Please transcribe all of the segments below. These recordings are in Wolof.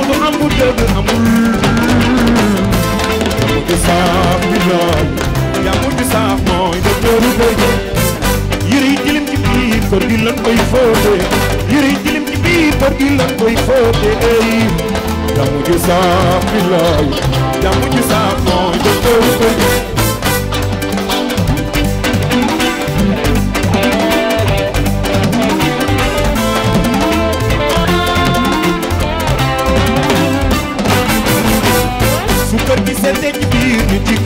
Amadou amul dëgg amul. Amadou Saaf bi lool. Amadou Saaf mooy docteuru bëgg. yére yi tilim ci biir kër gi lan koy fóote. yére yi tilim ci biir kër gi lan koy fóote. Amadou Saaf bi lool. Amadou Saaf mooy docteuru bëgg.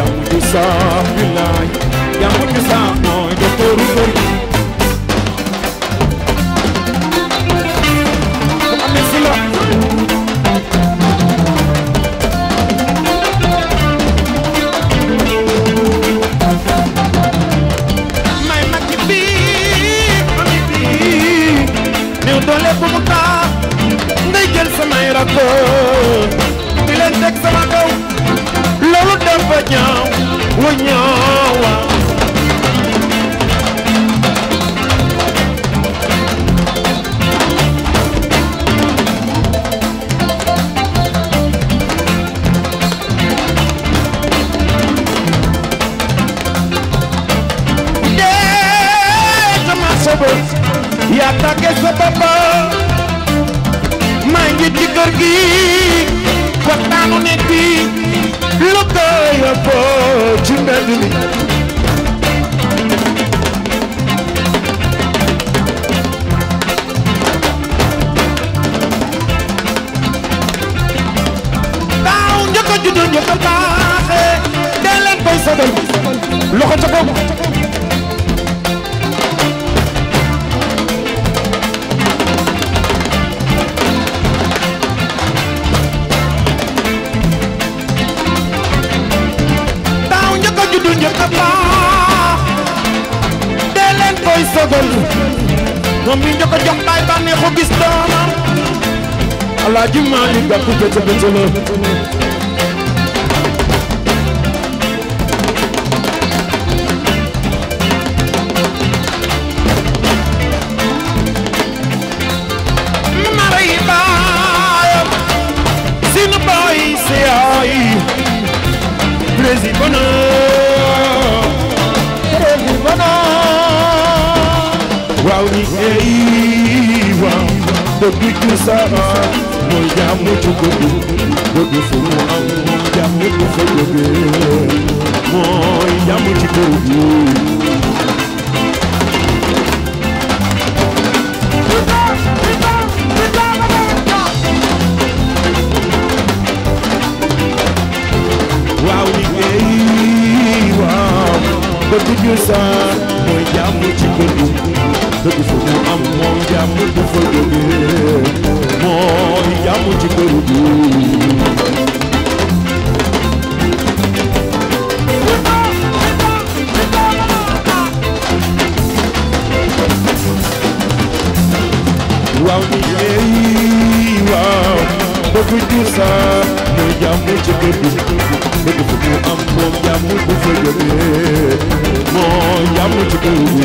jàmm ju saam billaay jàmm ju saam mooy doxtooru góor yi bu amee si la may mag ci biir mami biir néew doole bu mu tax ngay jël samay rakkoon di leen teg sa Maranhão, Unhão. E ataque essa babá Mangue de gargui Cortando netinho lu ko yóbboo ci mbedd mi daaw njëkk a judd njëkk a baaxee dee leen koy sagal loxo ca kaw ay sogon a baay bànneex ko gis doomam Alaaji Maalik waaw ñi eey waaw dëgg ju saxaar mooy jàmm ju dëgg dëgg fu mu am jàmm bu fa jógee mooy ci kër gi waaw ñi eey waaw dëgg ju saxaar mooy jàmm ci kër dëgg fa mu am moom jàmm du fa jógee mooy jàmm ci kër gi waaw ni yeey waaw bëgg jur sax mooy jàmm ci kër gi mu am moom jàmm du fa jógee mooy jàmm ci kër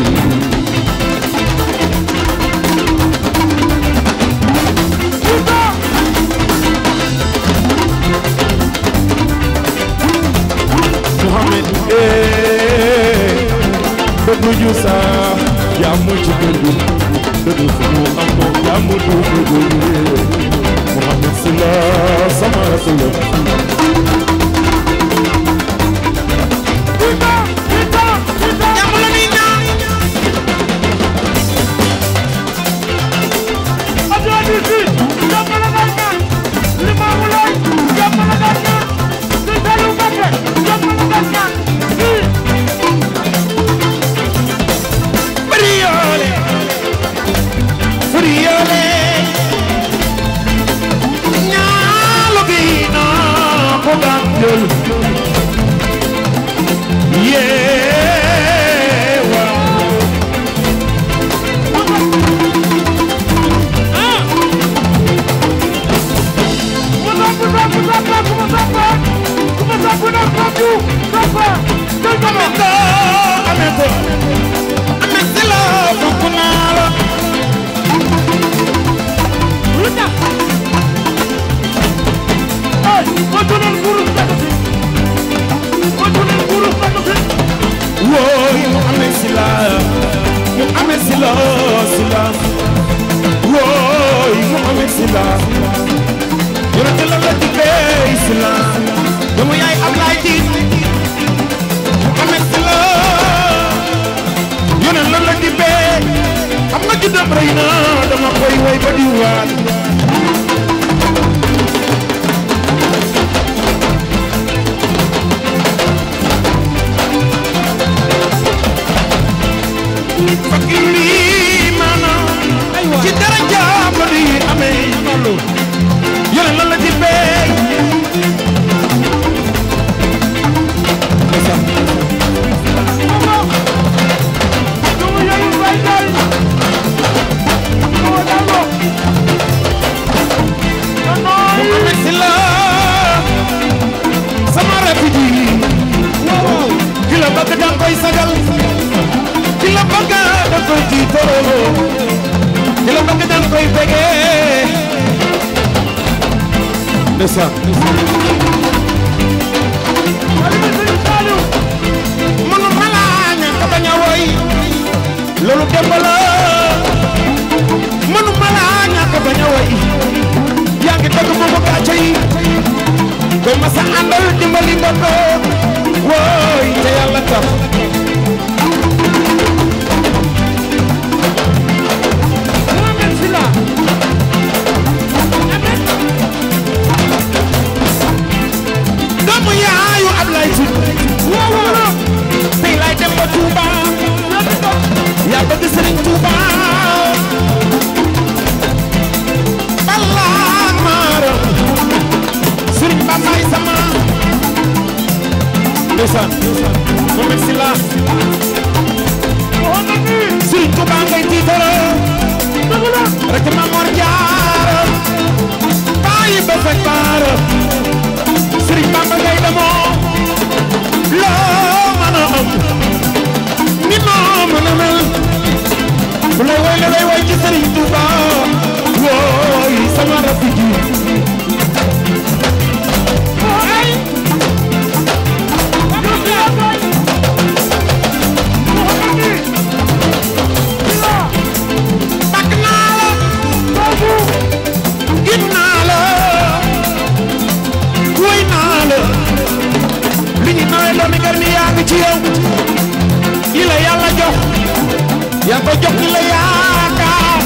la di bee xam nga juddam rëy na dama koy way ba di waat koy sagal ki la bëgg da koy jiitoo ki la bëgg da koy bëggee ndeysaan mënu ma laa ñàkk bañ a woy loolu démb la mënu ma laa ñàkk bañ a woy yaa ngi dëgg moomu gàcce yi koy ma sa àndal dimbali ndondo wooy te yàlla tax doomu yaayu Ablaye Si waaw waaw tey laay dem ba Touba yaa bëgg Sëriñ Touba balaa maara Sëriñ Bamba ndeysaan moom it si la Sëriñ Tuubaa ngay tiitaroo rek ma mor jaara bàyyi ba fekk baara Sëriñ Bamba ngay demoo loo a ni moo a mel bu lay woy lay woy ci Sëriñ Tuubaa wooy sama rafet ba jox la yaakaar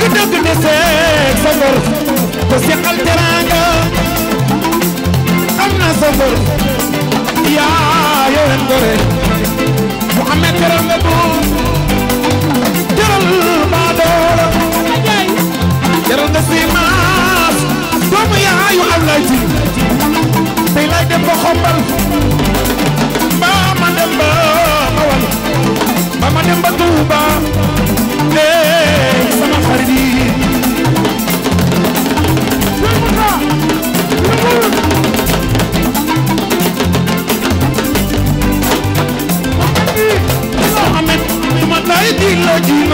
dëgg-dëgg ne seeg sa ngor na sa ngor yaa yore mu amee teral nga bu teral maa doole teral nga si maas doomu yaayu am lay ji ba xombal mama Demba Touba hey sama xarit yi Mohamed Mohamed Mohamed Mohamed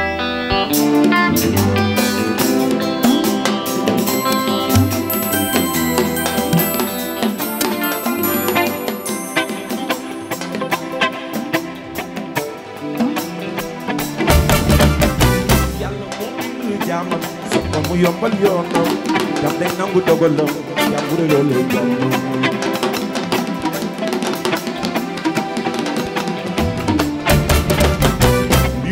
yombal yoonam jàmm day nangu dogalam jàmm bu rëyoo lay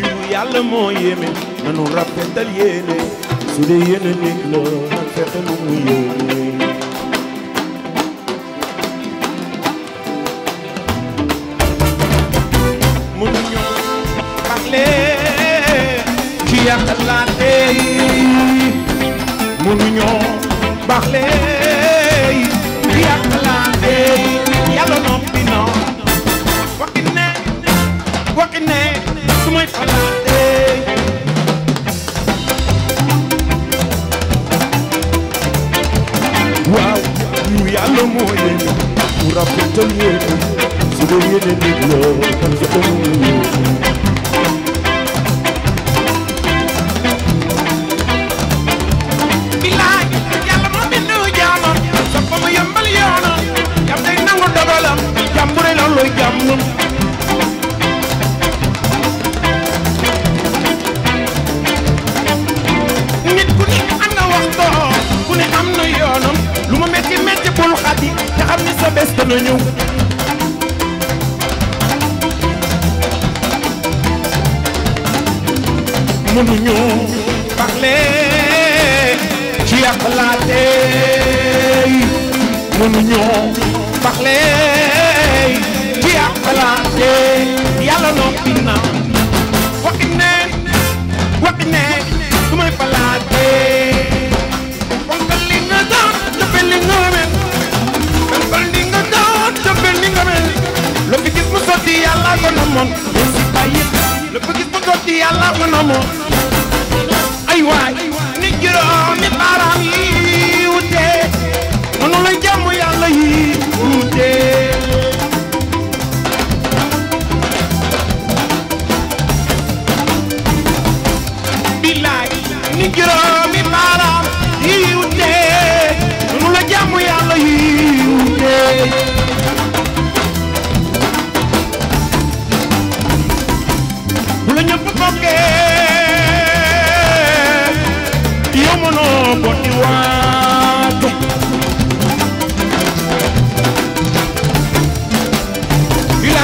jàmm yàlla moo yéeme nanu rafetal yéene su dee yéene nit la fexe nu mu yéene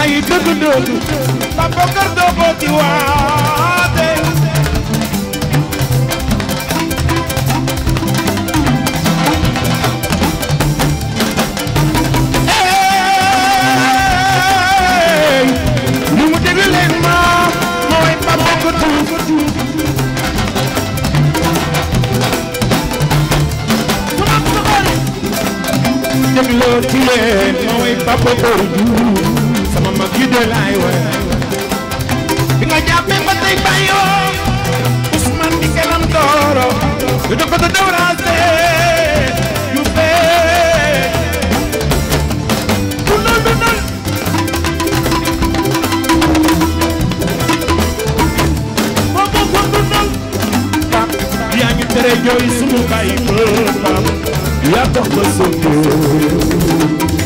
yi dëgg dootu Babakar doo ko ci waate lu mu déglu leen ma mooy Babakar doo déglu leen mooy Babakar doo gidde laay way bi nga Ousmane di kalam toro, du dafa da dawraase yu fee dundal dundal boo ko ko dundal pap ngi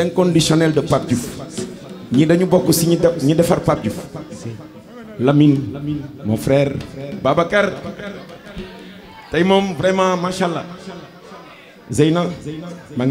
Inconditionnel inconditionnels de Pape Diouf nous dañu bokk si ni de faire Pape Diouf Lamine mon frère Babacar tey vraiment Machallah. allah Zeyna maa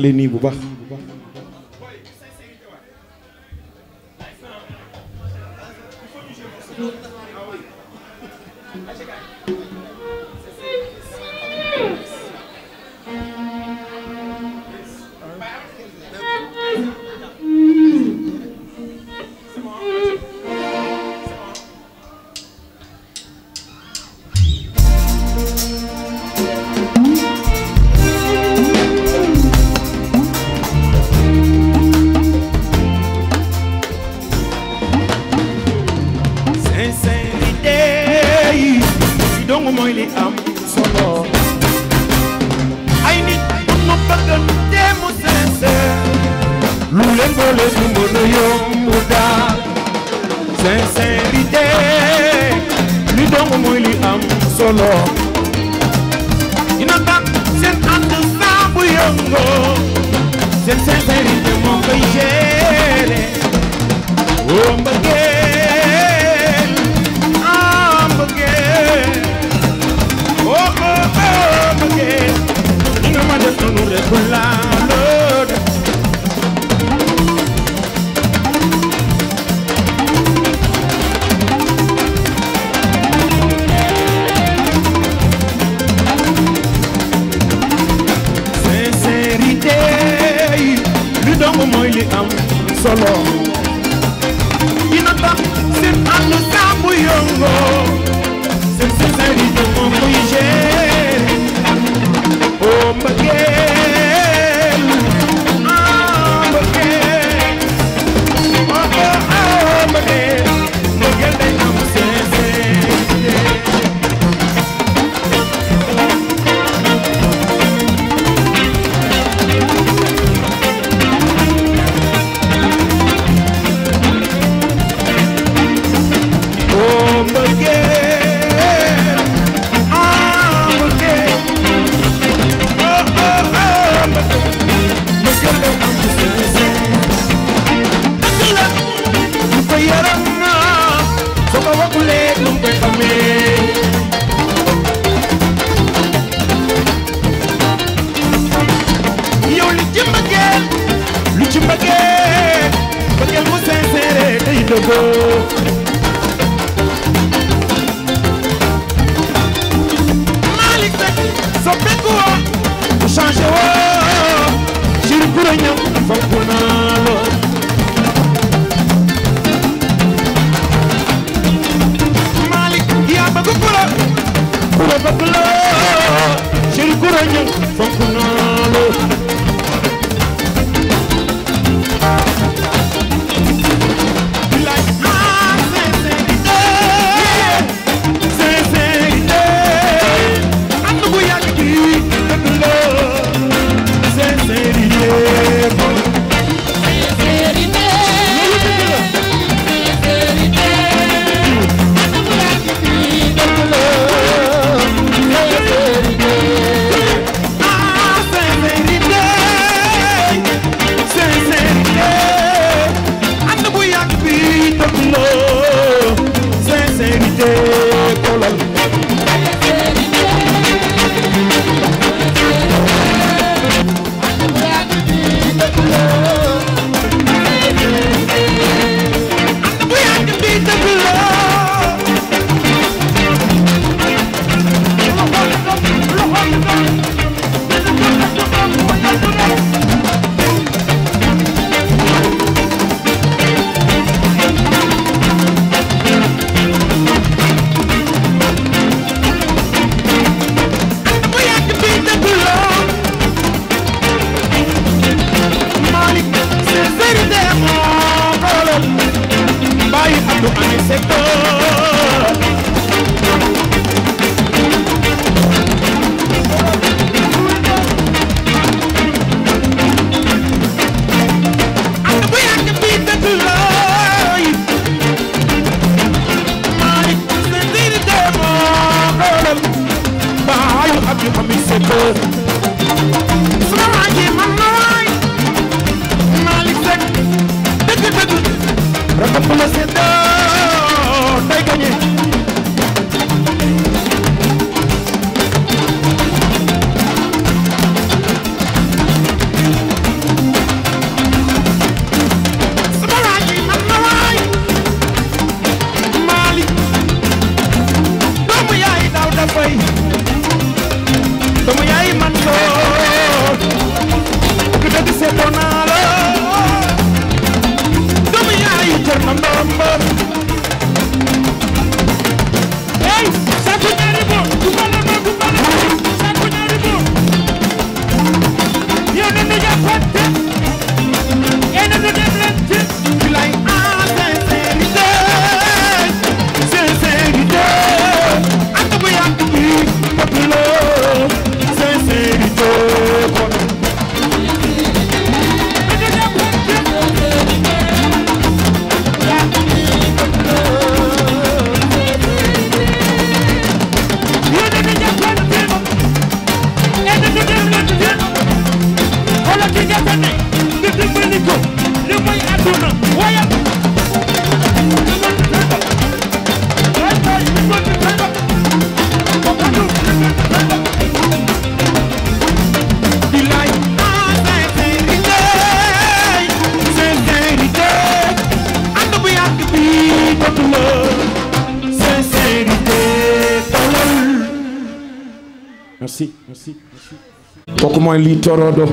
mooy lii torodo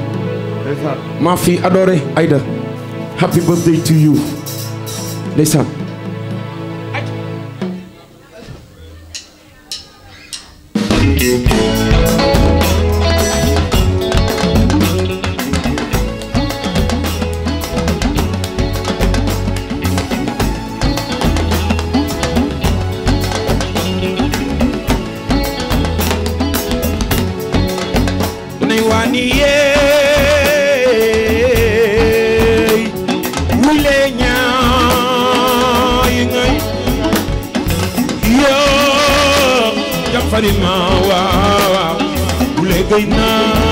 maa fi adoré Aïda happy birthday to you ndeysaan Satan.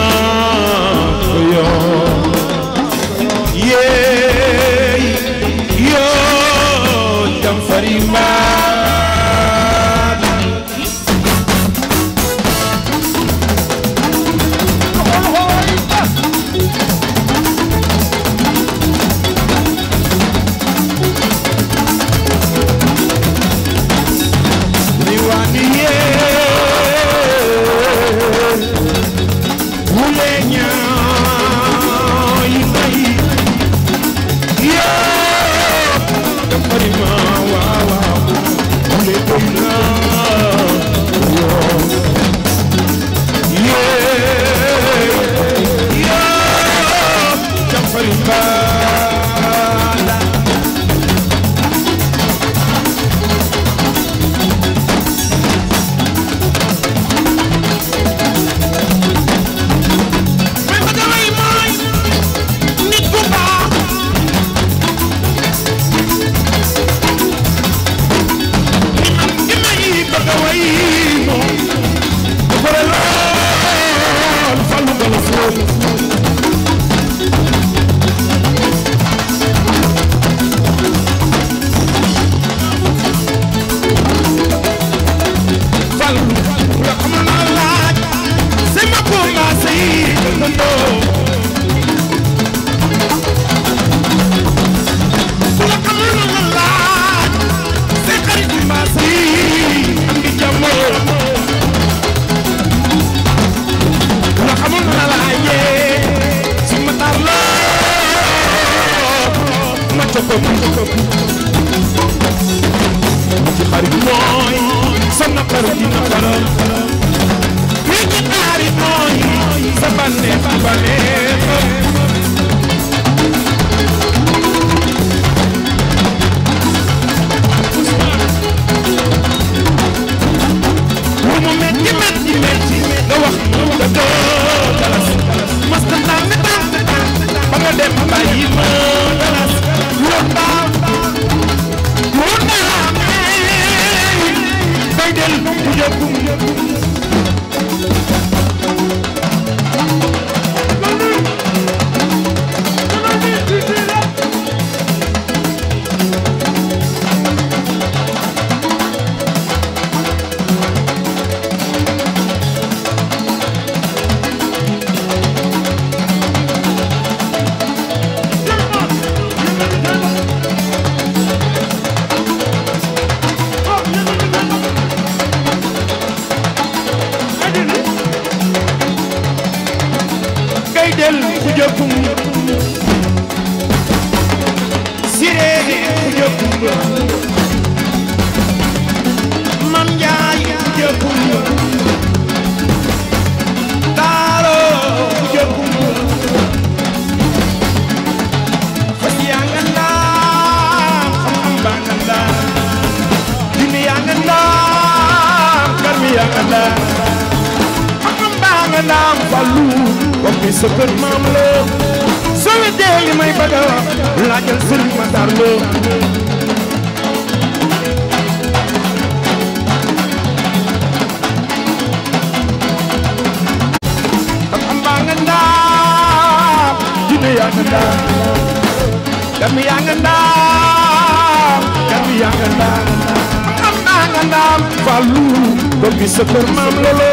I'm kër maam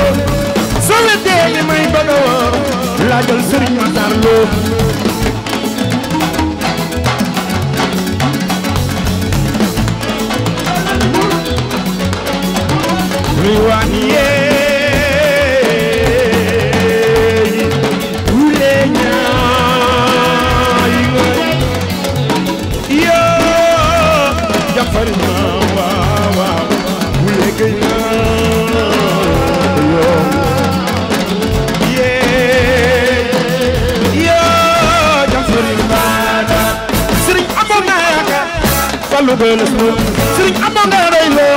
lu doy la sunu sëriñ am na nga doy loo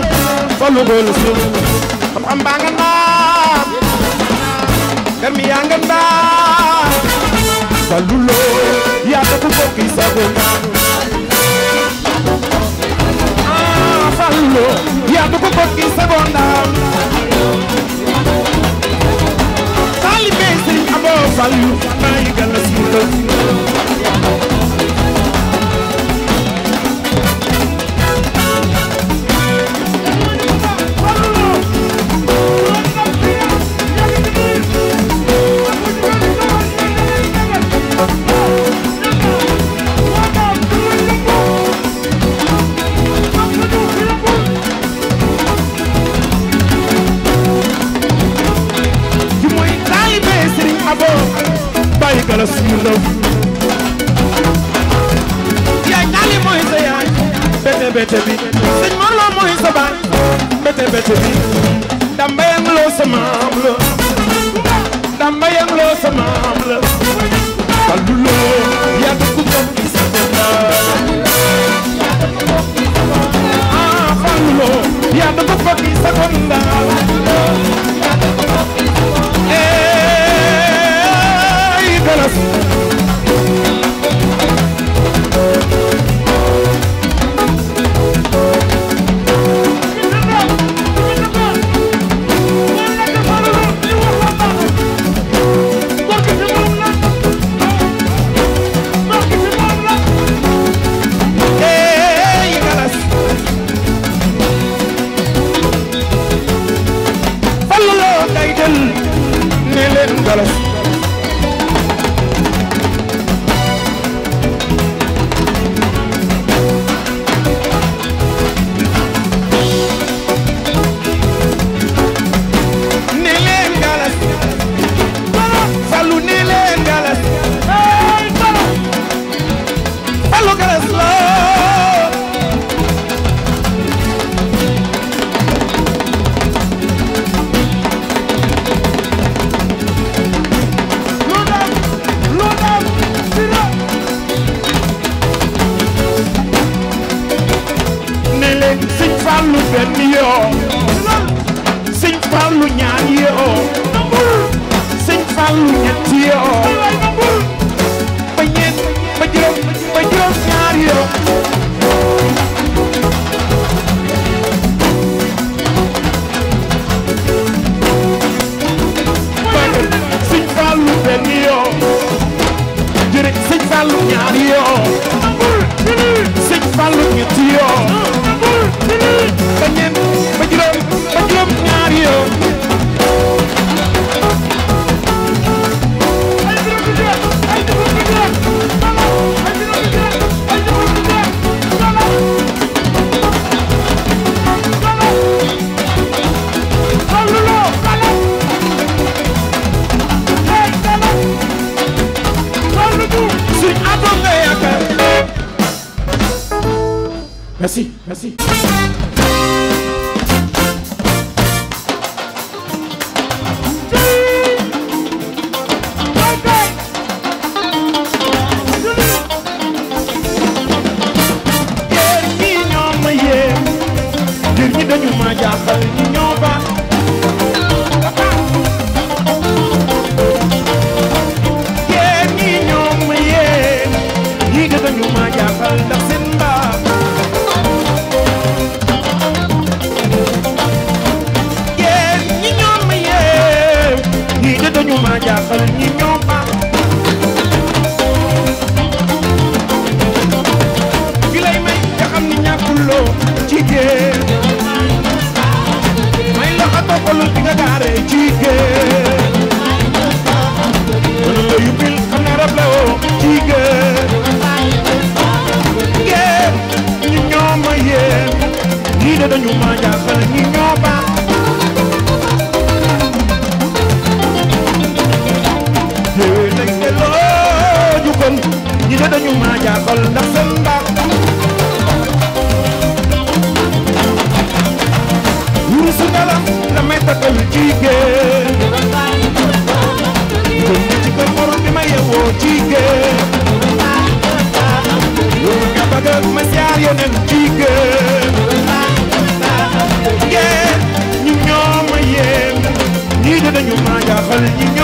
fa lu doy la sunu xam-xam baa nga naam garmi yaa nga naam fa lu loo yaa ta ku bokki sa ah, ko naam ah fa lu loo yaa ta ku bokki sa ko naam taalibe sëriñ amoo fa lu maa ngi gën a siital wala suñu yaay Ndali mooy sa yaay bete bete bi sëñ Mor Lo mooy sa baay bete bete bi damba loo sa maam la damba loo sa maam la Fallu Lo yaa dugg bopp bi sa gondaal ah Fallu Lo yaa dugg bopp bi sa gondaal Dios. Merci, merci. But you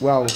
Wow.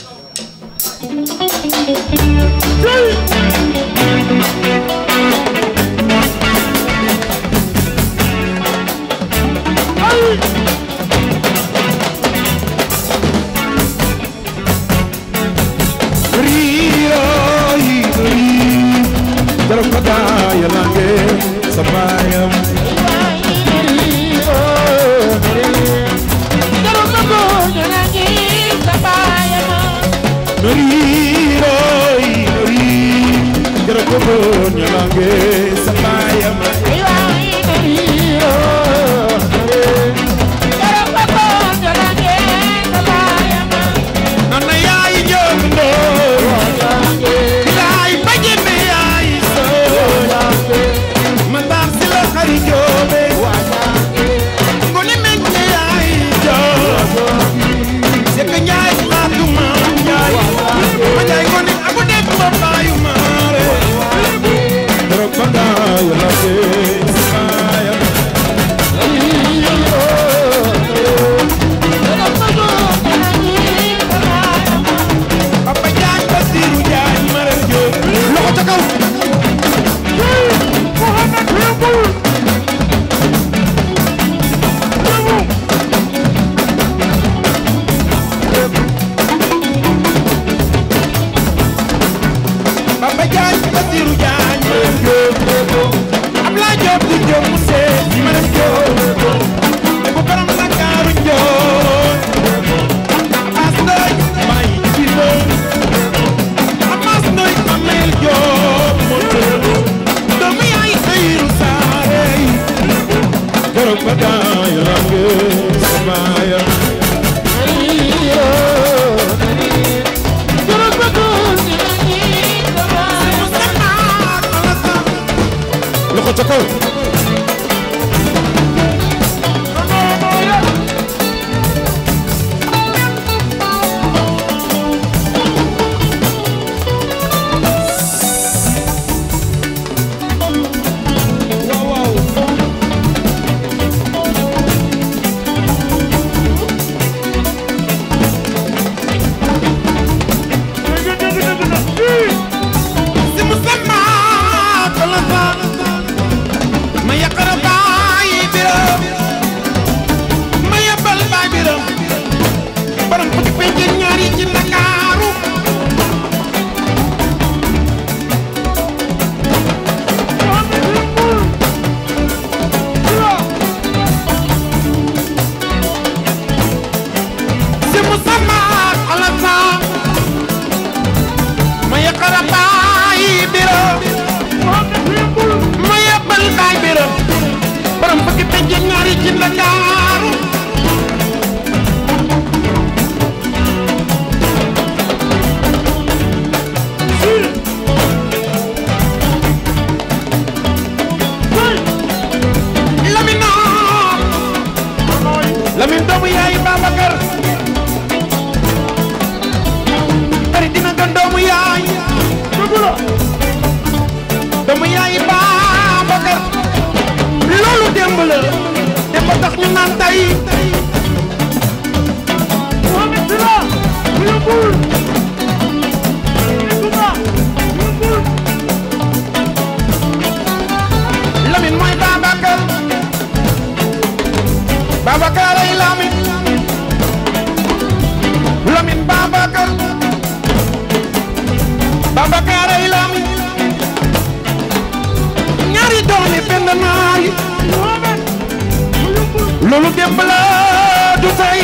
démb la du tey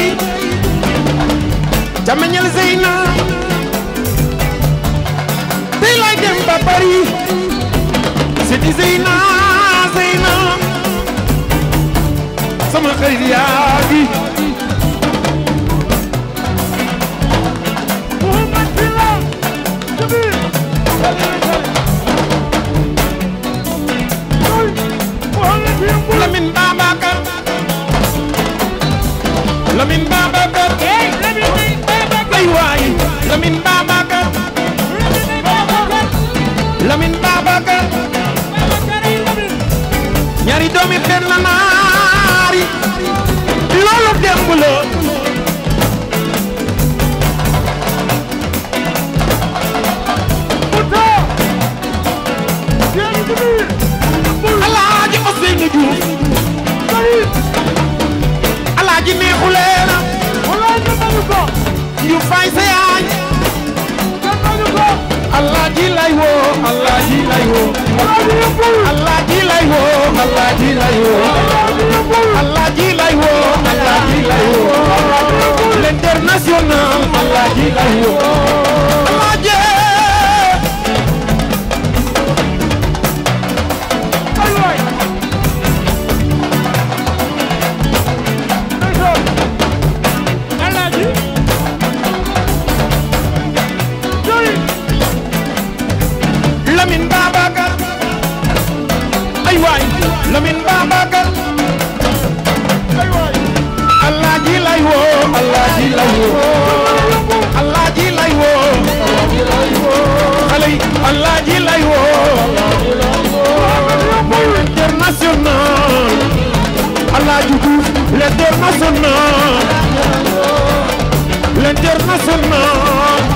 jamañal Zeyna tey lay dem ba Paris c'est di Zeyna Zeyna sama xarit yaa fi Lamine Babacar Lamin Babacar ay waay Lamin Babacar Lamin Babacar ñaari doomi benn naari loolu démb la ji neexu leen wala jëmbalu ko yu fay sa yaay jëmbalu ko allah ji lay woo allah ji lay woo allah ji lay woo allah ji lay woo allah ji lay woo allah ji lay woo l'international allah ji lay woo Alaaji lay woo Alaaji lay woo xale yi Alaaji lay woo mooy international Alaaji Diouf l'international l'international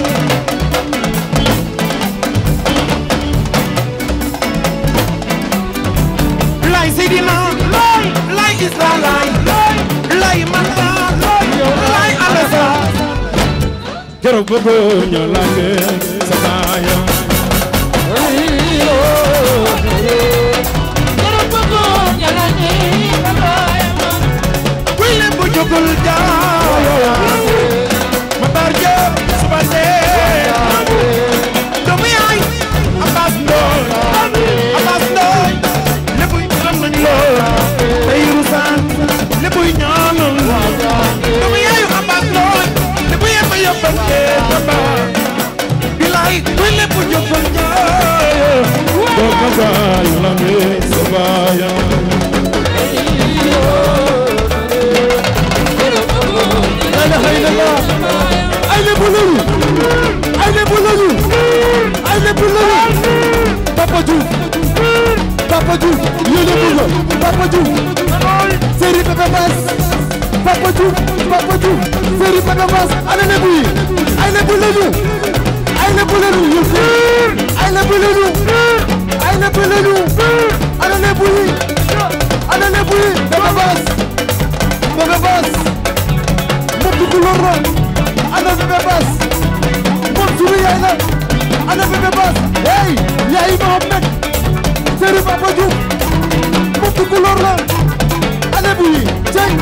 keroog ba bëñ a làggee sa baayam kuy leen bu jugul jaayam Papa Diouf yéen a bëgg Papa Diouf Serigne Bébé Bass Papa Diouf Papa Diouf Serigne Bébé Bass ana lébu ay lébu lañu ay lébu lañu ay lébu lañu ana lébu yi ana lébu yi Bébé Bass Bébé Bass moom du loolu la ana Bébé Bass moom suñu yaay la ana Bébé Bass hey yaay Mohamed Serigne Papa Diouf mbokk couleur la ale bi jeng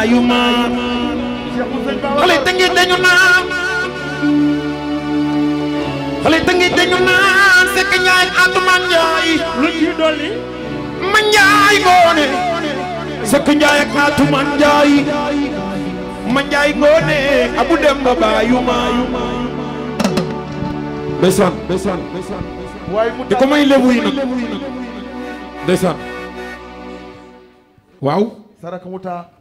baayu maam xale tëngéej dañu naan xale tëngéej dañu naan sekk njaay ak ma njaay lu ñuy dolli ma njaay ngoone sekk njaay ak atuman njaay ma abu dem ba baayu maam ndeysaan di ko may lebu yi nag ndeysaan waaw